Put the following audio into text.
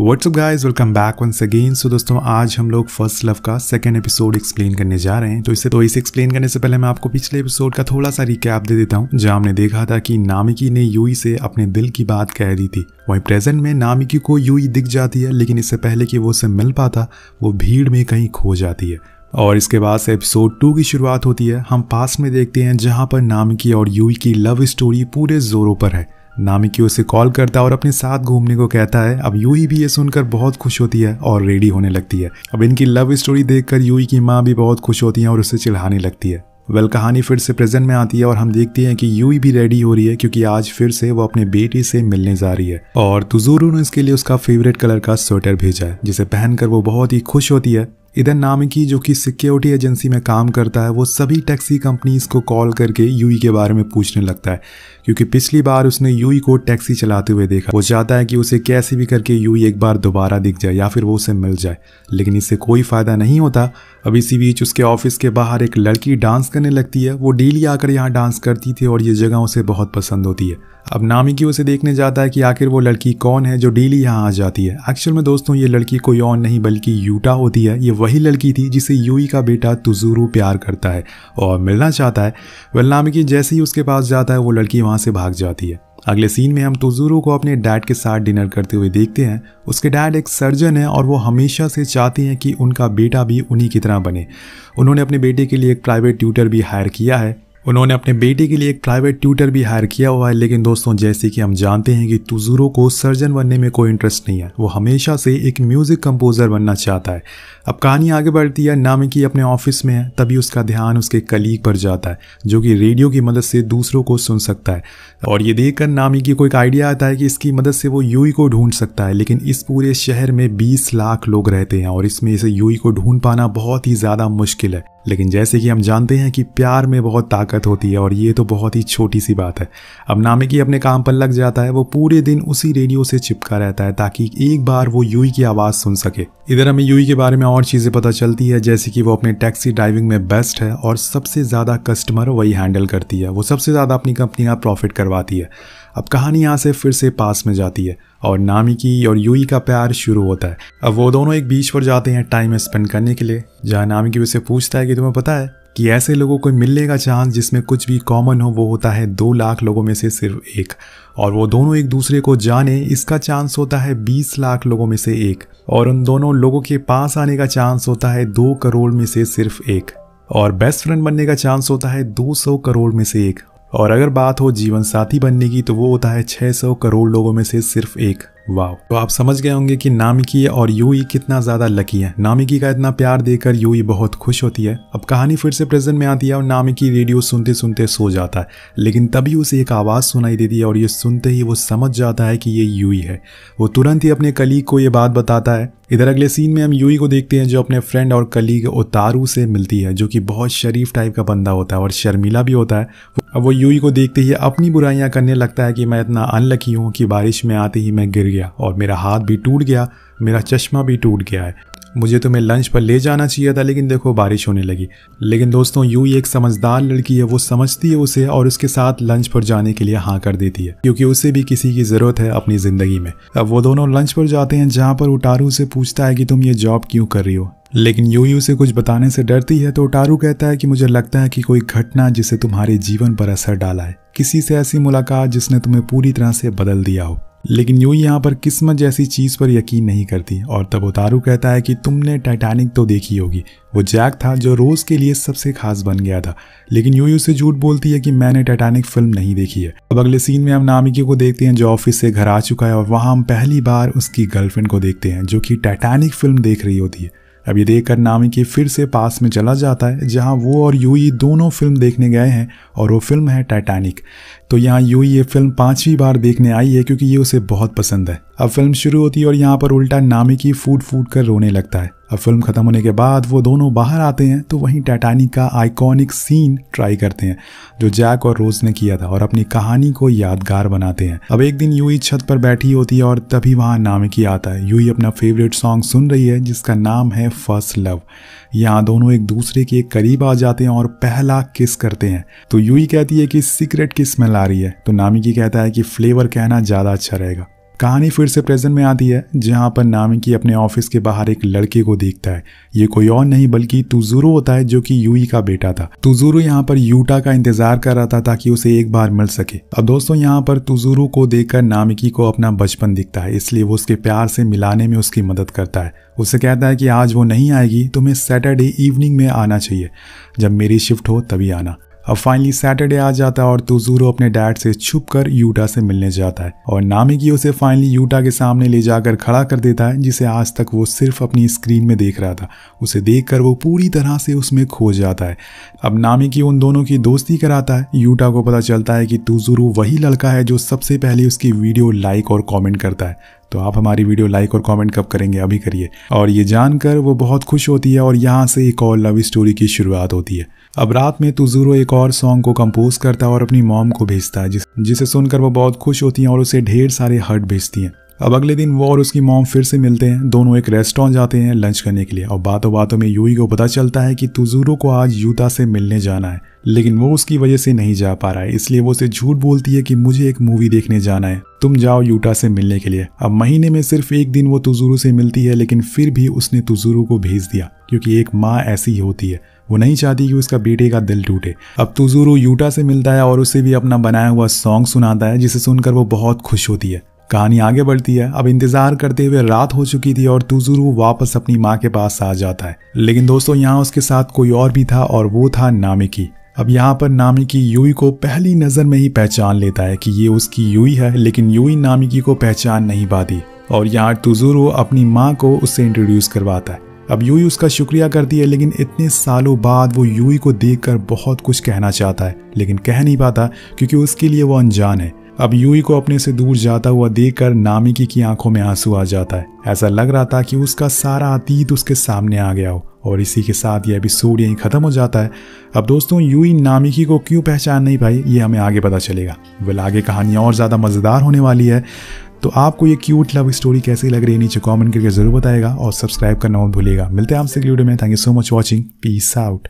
What's up guys welcome back once again so दोस्तों, आज हम लोग फ़र्स्ट लव का सेकेंड एपिसोड एक्सप्लेन करने जा रहे हैं। तो इसे तो इसे एक्सप्लेन करने से पहले मैं आपको पिछले एपिसोड का थोड़ा सा रिकैप दे देता हूँ, जहाँ हमने देखा था कि नामिकी ने यूई से अपने दिल की बात कह दी थी। वहीं प्रेजेंट में नामिकी को यूई दिख जाती है, लेकिन इससे पहले कि वो उसे मिल पाता, वो भीड़ में कहीं खो जाती है। और इसके बाद से एपिसोड टू की शुरुआत होती है। हम पास में देखते हैं, जहाँ पर नामिकी और यूई की लव स्टोरी पूरे जोरों पर है। नामिकी उसे कॉल करता है और अपने साथ घूमने को कहता है, अब यूही भी ये सुनकर बहुत खुश होती है और रेडी होने लगती है। अब इनकी लव स्टोरी देखकर यूही की माँ भी बहुत खुश होती है और उसे चिढ़ाने लगती है। वेल कहानी फिर से प्रेजेंट में आती है और हम देखते हैं कि यूई भी रेडी हो रही है क्योंकि आज फिर से वो अपने बेटी से मिलने जा रही है। और तुजूरू ने इसके लिए उसका फेवरेट कलर का स्वेटर भेजा है, जिसे पहनकर वो बहुत ही खुश होती है। इधर नामिकी, जो कि सिक्योरिटी एजेंसी में काम करता है, वो सभी टैक्सी कंपनीज़ को कॉल करके यूई के बारे में पूछने लगता है, क्योंकि पिछली बार उसने यूई को टैक्सी चलाते हुए देखा। वो चाहता है कि उसे कैसे भी करके यूई एक बार दोबारा दिख जाए या फिर वो उसे मिल जाए, लेकिन इससे कोई फ़ायदा नहीं होता। अब इसी बीच उसके ऑफ़िस के बाहर एक लड़की डांस करने लगती है। वो डेली आकर यहाँ डांस करती थी और ये जगह उसे बहुत पसंद होती है। अब नामिकी उसे देखने जाता है कि आखिर वो लड़की कौन है जो डेली यहाँ आ जाती है। एक्चुअल में दोस्तों, ये लड़की कोई और नहीं, बल्कि यूटा होती है। ये वही लड़की थी जिसे यूई का बेटा तुजुरू प्यार करता है और मिलना चाहता है। वेल नामिकी जैसे ही उसके पास जाता है, वो लड़की वहाँ से भाग जाती है। अगले सीन में हम तुजुरू को अपने डैड के साथ डिनर करते हुए देखते हैं। उसके डैड एक सर्जन है और वो हमेशा से चाहते हैं कि उनका बेटा भी उन्हीं की तरह बने। उन्होंने अपने बेटे के लिए एक प्राइवेट ट्यूटर भी हायर किया है। उन्होंने अपने बेटे के लिए एक प्राइवेट ट्यूटर भी हायर किया हुआ है, लेकिन दोस्तों, जैसे कि हम जानते हैं कि तुजुरो को सर्जन बनने में कोई इंटरेस्ट नहीं है। वो हमेशा से एक म्यूज़िक कंपोजर बनना चाहता है। अब कहानी आगे बढ़ती है नामिकी अपने ऑफ़िस में है, तभी उसका ध्यान उसके कलीग पर जाता है, जो कि रेडियो की मदद से दूसरों को सुन सकता है। और ये देखकर नामिकी को एक आइडिया आता है कि इसकी मदद से वो यूई को ढूंढ सकता है, लेकिन इस पूरे शहर में 20 लाख लोग रहते हैं, और इसमें इसे यूई को ढूंढ पाना बहुत ही ज़्यादा मुश्किल है। लेकिन जैसे कि हम जानते हैं कि प्यार में बहुत ताकत होती है और ये तो बहुत ही छोटी सी बात है। अब नामिकी अपने काम पर लग जाता है, वो पूरे दिन उसी रेडियो से चिपका रहता है ताकि एक बार वो यूई की आवाज़ सुन सके। इधर हमें यूई के बारे में और चीज़ें पता चलती है, जैसे कि वो अपने टैक्सी ड्राइविंग में बेस्ट है और सबसे ज़्यादा कस्टमर वही हैंडल करती है। वो सबसे ज़्यादा अपनी कंपनी का प्रॉफिट करवाती है। अब कहानी यहाँ से फिर से पास में जाती है और नामिकी और यूई का प्यार शुरू होता है। अब वो दोनों एक बीच पर जाते हैं टाइम स्पेंड करने के लिए, जहाँ नामिकी उसे पूछता है कि तुम्हें पता है कि ऐसे लोगों को मिलने का चांस जिसमें कुछ भी कॉमन हो वो होता है दो लाख लोगों में से सिर्फ़ एक। और वो दोनों एक दूसरे को जाने इसका चांस होता है बीस लाख लोगों में से एक। और उन दोनों लोगों के पास आने का चांस होता है दो करोड़ में से सिर्फ़ एक। और बेस्ट फ्रेंड बनने का चांस होता है 200 करोड़ में से एक। और अगर बात हो जीवन साथी बनने की तो वो होता है 600 करोड़ लोगों में से सिर्फ़ एक। वाह तो आप समझ गए होंगे कि नामिकी और यूई कितना ज़्यादा लकी है। नामिकी का इतना प्यार देकर यूई बहुत खुश होती है। अब कहानी फिर से प्रेजेंट में आती है और नामिकी रेडियो सुनते सुनते सो जाता है। लेकिन तभी उसे एक आवाज़ सुनाई देती है और ये सुनते ही वो समझ जाता है कि ये यूई है। वो तुरंत ही अपने कलीग को ये बात बताता है। इधर अगले सीन में हम यूई को देखते हैं जो अपने फ्रेंड और कलीग ओतारू से मिलती है, जो कि बहुत शरीफ टाइप का बंदा होता है और शर्मिला भी होता है। अब वो यूई को देखते ही अपनी बुराइयाँ करने लगता है कि मैं इतना अनलकी हूँ कि बारिश में आते ही मैं गिर गया और मेरा हाथ भी टूट गया, मेरा चश्मा भी टूट गया है। मुझे तुम्हें लंच पर ले जाना चाहिए था, लेकिन देखो बारिश होने लगी। लेकिन दोस्तों, यूँ एक समझदार लड़की है, वो समझती है उसे और उसके साथ लंच पर जाने के लिए हाँ कर देती है, क्योंकि उसे भी किसी की ज़रूरत है अपनी ज़िंदगी में। अब वो दोनों लंच पर जाते हैं, जहाँ पर उटारू से पूछता है कि तुम ये जॉब क्यों कर रही हो? लेकिन यू यू से कुछ बताने से डरती है तो उटारू कहता है कि मुझे लगता है कि कोई घटना जिसे तुम्हारे जीवन पर असर डाला है, किसी से ऐसी मुलाकात जिसने तुम्हें पूरी तरह से बदल दिया हो। लेकिन यूँ यहाँ पर किस्मत जैसी चीज़ पर यकीन नहीं करती। और तब उतारू कहता है कि तुमने टाइटैनिक तो देखी होगी। वो जैक था जो रोज के लिए सबसे खास बन गया था। लेकिन यूँ यू से झूठ बोलती है कि मैंने टाइटैनिक फ़िल्म नहीं देखी है। अब अगले सीन में हम नामिकी को देखते हैं जो ऑफ़िस से घर आ चुका है और वहाँ हम पहली बार उसकी गर्लफ्रेंड को देखते हैं जो कि टाइटैनिक फ़िल्म देख रही होती है। अब ये देखकर नामिकी फिर से पास में चला जाता है, जहाँ वो और यूई दोनों फ़िल्म देखने गए हैं और वो फ़िल्म है टाइटैनिक तो यहाँ यूई ये फ़िल्म पांचवी बार देखने आई है क्योंकि ये उसे बहुत पसंद है। अब फ़िल्म शुरू होती है और यहाँ पर उल्टा नामिकी फूट फूट कर रोने लगता है। अब फ़िल्म खत्म होने के बाद वो दोनों बाहर आते हैं तो वहीं टाइटैनिक का आइकॉनिक सीन ट्राई करते हैं, जो जैक और रोज ने किया था और अपनी कहानी को यादगार बनाते हैं। अब एक दिन यूई छत पर बैठी होती है और तभी वहाँ नामिकी आता है। यूई अपना फेवरेट सॉन्ग सुन रही है, जिसका नाम है फ़र्स्ट लव यहाँ दोनों एक दूसरे के करीब आ जाते हैं और पहला किस करते हैं। तो यूई कहती है कि सीक्रेट की स्मेल आ रही है। तो नामिकी कहता है कि फ्लेवर कहना ज़्यादा अच्छा रहेगा। कहानी फिर से प्रेजेंट में आती है, जहाँ पर नामिकी अपने ऑफ़िस के बाहर एक लड़के को देखता है। ये कोई और नहीं, बल्कि तुजुरो होता है, जो कि यूई का बेटा था। तुजुरो यहाँ पर यूटा का इंतज़ार कर रहा था, ताकि उसे एक बार मिल सके। अब दोस्तों, यहाँ पर तुजुरो को देखकर नामिकी को अपना बचपन दिखता है, इसलिए वो उसके प्यार से मिलाने में उसकी मदद करता है। उसे कहता है कि आज वो नहीं आएगी, तुम्हें सैटरडे इवनिंग में आना चाहिए। जब मेरी शिफ्ट हो, तभी आना। अब फाइनली सैटरडे आ जाता है और तुजूरो अपने डैड से छुप कर यूटा से मिलने जाता है। और नामिकी उसे फाइनली यूटा के सामने ले जाकर खड़ा कर देता है, जिसे आज तक वो सिर्फ़ अपनी स्क्रीन में देख रहा था। उसे देखकर वो पूरी तरह से उसमें खो जाता है। अब नामिकी उन दोनों की दोस्ती कराता है। यूटा को पता चलता है कि तुजुरू वही लड़का है जो सबसे पहले उसकी वीडियो लाइक और कॉमेंट करता है। तो आप हमारी वीडियो लाइक और कमेंट कब करेंगे, अभी करिए। और ये जानकर वो बहुत खुश होती है और यहाँ से एक और लव स्टोरी की शुरुआत होती है। अब रात में तुजूरो एक और सॉन्ग को कंपोज करता है और अपनी मॉम को भेजता है, जिस, जिसे सुनकर वो बहुत खुश होती हैं और उसे ढेर सारे हर्ट भेजती हैं। अब अगले दिन वो और उसकी मॉम फिर से मिलते हैं, दोनों एक रेस्टोरेंट जाते हैं लंच करने के लिए। और बातों बातों में यूई को पता चलता है कि तुजुरो को आज यूता से मिलने जाना है, लेकिन वो उसकी वजह से नहीं जा पा रहा है, इसलिए वो उसे झूठ बोलती है कि मुझे एक मूवी देखने जाना है। तुम जाओ यूटा से मिलने के लिए। अब महीने में सिर्फ़ एक दिन वो तुजूरू से मिलती है, लेकिन फिर भी उसने तुजूरू को भेज दिया, क्योंकि एक माँ ऐसी ही होती है। वो नहीं चाहती कि उसका बेटे का दिल टूटे। अब तुजुरू यूटा से मिलता है और उसे भी अपना बनाया हुआ सॉन्ग सुनाता है, जिसे सुनकर वो बहुत खुश होती है। कहानी आगे बढ़ती है। अब इंतज़ार करते हुए रात हो चुकी थी और तुजुरू वापस अपनी माँ के पास आ जाता है। लेकिन दोस्तों, यहाँ उसके साथ कोई और भी था और वो था नामिकी। अब यहाँ पर नामिकी यूई को पहली नज़र में ही पहचान लेता है कि ये उसकी यूई है, लेकिन यूई नामिकी को पहचान नहीं पाती। और यहाँ तुजुरू अपनी माँ को उससे इंट्रोड्यूस करवाता है। अब यूई उसका शुक्रिया करती है, लेकिन इतने सालों बाद वो यूई को देखकर बहुत कुछ कहना चाहता है, लेकिन कह नहीं पाता, क्योंकि उसके लिए वो अनजान है। अब यूई को अपने से दूर जाता हुआ देखकर नामिकी की आँखों में आँसू आ जाता है। ऐसा लग रहा था कि उसका सारा अतीत उसके सामने आ गया हो, और इसी के साथ ये एपिसोड यहीं खत्म हो जाता है। अब दोस्तों, यूई नामिकी को क्यों पहचान नहीं पाई, ये हमें आगे पता चलेगा। वेल आगे कहानी और ज़्यादा मज़ेदार होने वाली है। तो आपको ये क्यूट लव स्टोरी कैसी लग रही है नीचे कमेंट करके ज़रूर बताएगा और सब्सक्राइब करना मत भूलिएगा। मिलते हैं आपसे वीडियो में। Thank you so much watching peace out